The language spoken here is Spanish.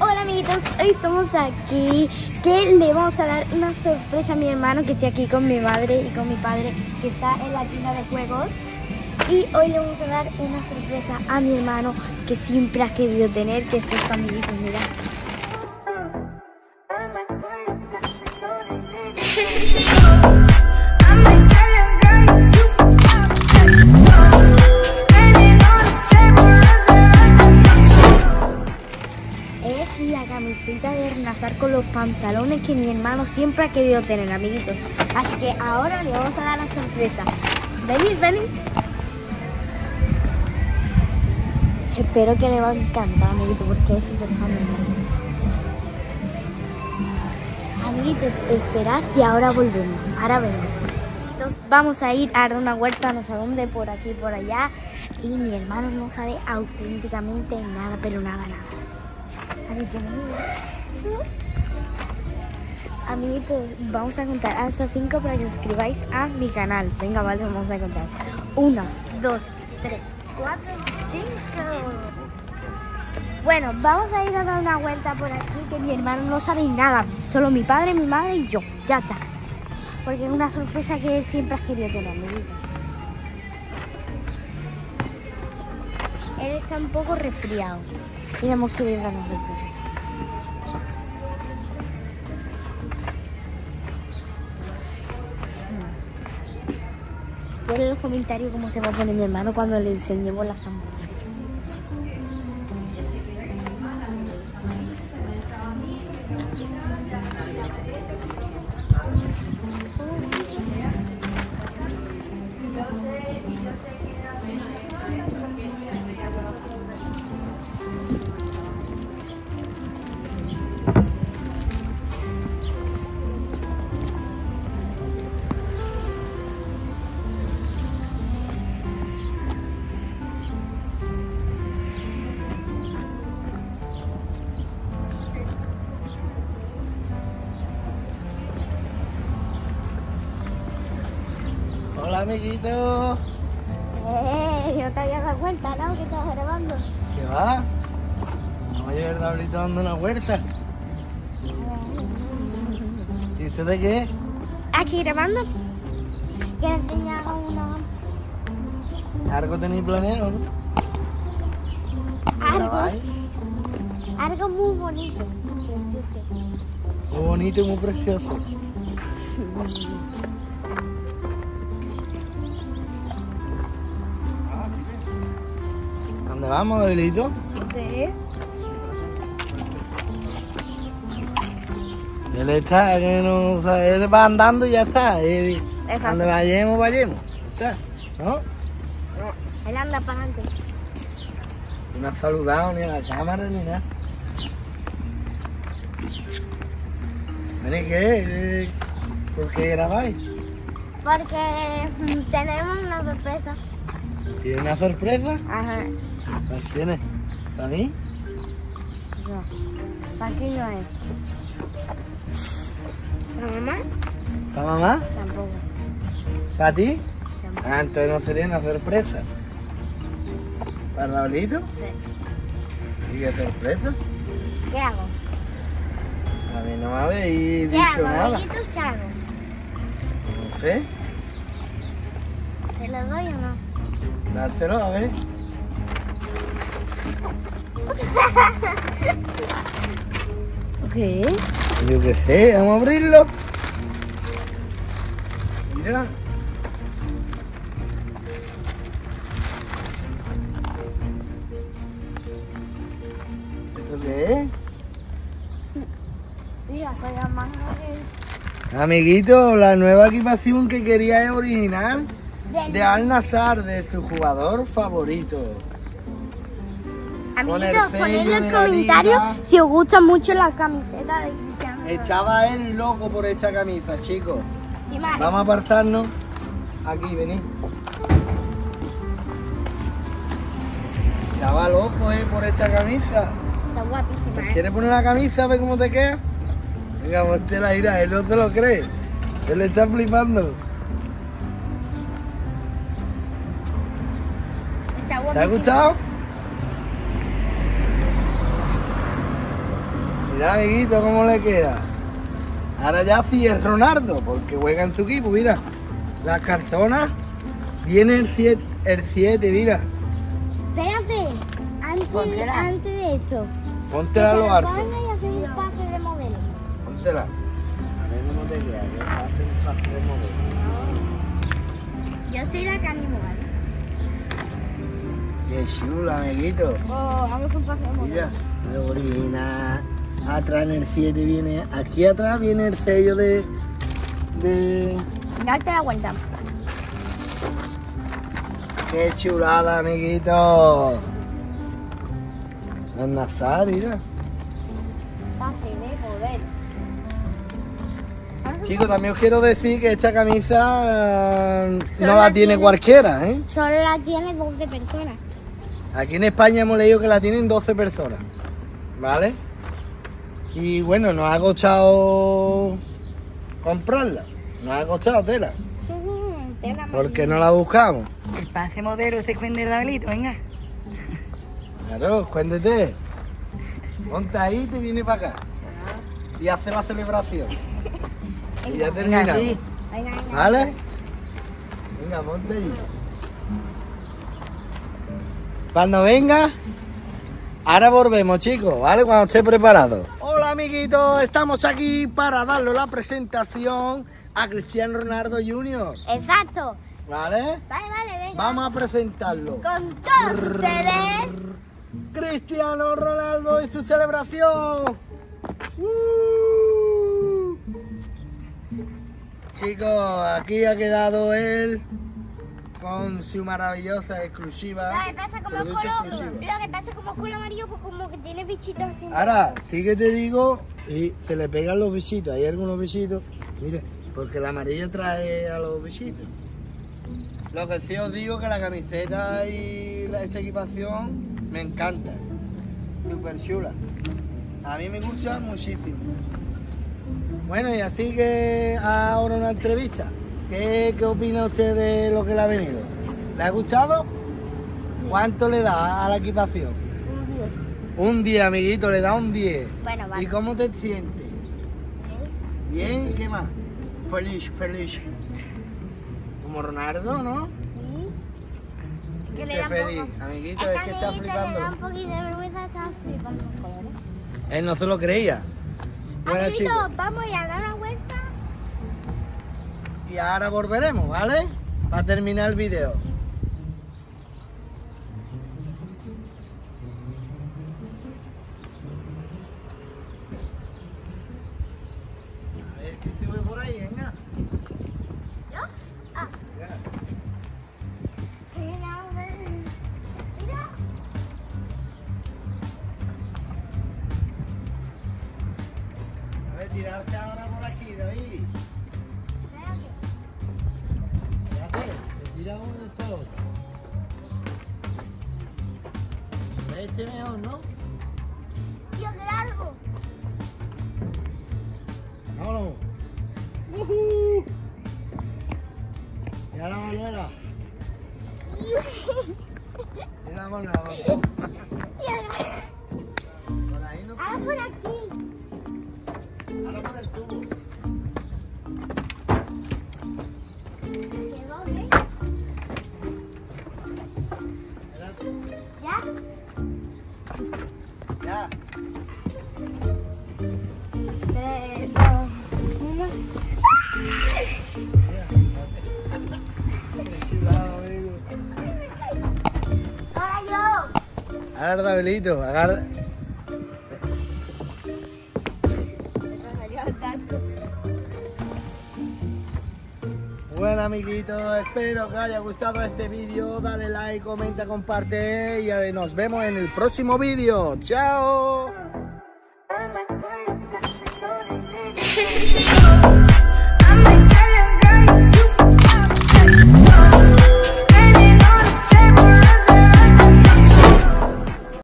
Hola amiguitos, hoy estamos aquí que le vamos a dar una sorpresa a mi hermano que está aquí con mi madre y con mi padre que está en la tienda de juegos. Y hoy le vamos a dar una sorpresa a mi hermano que siempre ha querido tener que es esto amiguitos, mira. con los pantalones que mi hermano siempre ha querido tener, amiguitos. Así que ahora le vamos a dar la sorpresa. Venid, venid. Espero que le va a encantar, amiguito, porque es súper fan. Amiguitos, esperad y ahora volvemos. Ahora venimos. Amiguitos, vamos a ir a dar una vuelta no sé dónde, por aquí, por allá. Y mi hermano no sabe auténticamente nada, pero nada, nada. Amiguitos, vamos a contar hasta 5 para que os suscribáis a mi canal. Venga, vale, vamos a contar. 1, 2, 3, 4, 5. Bueno, vamos a ir a dar una vuelta por aquí que mi hermano no sabe nada. Solo mi padre, mi madre y yo. Ya está. Porque es una sorpresa que siempre ha querido tener. Él está un poco resfriado. Y hemos querido dar una sorpresa. Ver en los comentarios cómo se va a poner mi hermano cuando le enseñemos las cámaras. Amiguito. Eh, yo te había dado cuenta, ¿no? Que estabas grabando. ¿Qué va? Vamos a llegar ahorita dando una vuelta. ¿Y usted de qué? Aquí grabando. Que enseñaron una. Algo tenéis planeado, ¿no? Algo. Algo muy bonito. Muy bonito y muy precioso. ¿Dónde vamos, Abelito? Sí. Él está, que no sabe, él va andando y ya está. Él, Exacto. donde vayamos, vayamos. Ya está, ¿no? Él anda para adelante. No ha saludado ni a la cámara ni nada. ¿Vení qué? ¿Por qué grabáis? Porque mm, tenemos una sorpresa. ¿Tiene una sorpresa? Ajá. ¿Cuál tiene? ¿Para mí? No. ¿Para quién no es? ¿Para mamá? ¿Para mamá? Tampoco. ¿Para ti? Tampoco. Ah, entonces no sería una sorpresa. ¿Para Raulito? Sí. ¿Y qué sorpresa? ¿Qué hago? A mí no me habéis ¿Qué dicho hago? nada. ¿Qué hago? No sé. ¿Se lo doy o no? Dárselo, a ver. ¿Qué? Yo qué sé, vamos a abrirlo. Mira. ¿Eso qué es? Mira, que... Amiguito, la nueva equipación que quería es original de Al Nazar, de su jugador favorito. Amiguitos, ponedle en los comentarios si os gusta mucho la camiseta de Cristiano. Estaba él loco por esta camisa, chicos. Sí. Vamos a apartarnos. Aquí, venid. Estaba loco, eh, por esta camisa. Está guapísima, ¿eh? ¿Quieres poner la camisa a ver cómo te queda? Venga, ponte la ira, él no te lo cree. Él está flipando. Está ¿Te ha gustado? Mira, amiguito, cómo le queda. Ahora ya sí es Ronaldo, porque juega en su equipo, mira. Las calzonas. Viene el 7, el 7, mira. Espérate, antes, de esto. Póntela a que lo alto. ponga y hacer un pase de modelo. Póntela. A ver cómo te queda, que hace un paso de momento. Yo soy la canimal. Qué chula, amiguito. Oh, vamos un pase de modelo. Mira, de orina. Atrás en el 7 viene. Aquí atrás viene el sello de. de. Darte la vuelta. Qué chulada, amiguito. El Nazar, mira. Pase de modelo. Chicos, también os quiero decir que esta camisa eh, Solo no la la tiene tiene- cualquiera, ¿eh? Solo la tiene 12 personas. Aquí en España hemos leído que la tienen 12 personas, ¿vale? Y bueno, nos ha costado comprarla, nos ha costado tela, tela porque no la buscamos. El pase modelo ese cuende Ravelito, venga. Claro, cuéntete. Ponte ahí y te viene para acá. Y hace la celebración. Y ya terminamos. sí. Venga, venga. ¿Vale? Venga, ponte ahí. Cuando venga, ahora volvemos, chicos, ¿vale? Cuando esté preparado. Amiguitos, estamos aquí para darle la presentación a Cristiano Ronaldo Jr., Exacto. ¿vale? Vale, vale, venga. Vamos a presentarlo. Con todos ustedes. Cristiano Ronaldo y su celebración. ¡Uh! Chicos, aquí ha quedado él con su maravillosa exclusiva. Lo que pasa como culo, lo que pasa como culo amarillo, pues como que tiene bichitos así. Ahora, sí que te digo, y se le pegan los bisitos, hay algunos bisitos, mire, porque el amarillo trae a los bisitos. Lo que sí os digo que la camiseta y la- esta equipación me encanta, súper chula. A mí me gusta muchísimo. Bueno, y así que ahora una entrevista. ¿Qué, qué opina usted de lo que le ha venido? ¿Le ha gustado? ¿Cuánto le da a la equipación? Un diez. Un 10, amiguito, le da un 10. Bueno, vale. ¿Y cómo te sientes? Bien, ¿y qué más? Feliz, feliz. Como Ronaldo, ¿no? Sí. Que le da feliz, poco. amiguito, es que está flipando. Le da un poquito de vergüenza, está flipando. Él no se lo creía. Bueno, Amiguito, chicos, vamos a dar una. Y ahora volveremos, ¿vale? Para terminar el video. A ver se ve por ahí, venga. ¿Yo? Ah. Mira. A ver, tirarte ahora por aquí, David. Tira uno después otro. Este mejor, ¿no? Qué largo. Vámonos. ¡Uhú! Y ahora Manuela. Mira, vámonos, vamos. Y Agarra, Davidito, agarra. Bueno amiguitos, espero que haya gustado este vídeo, dale like, comenta, comparte y nos vemos en el próximo vídeo. ¡Chao!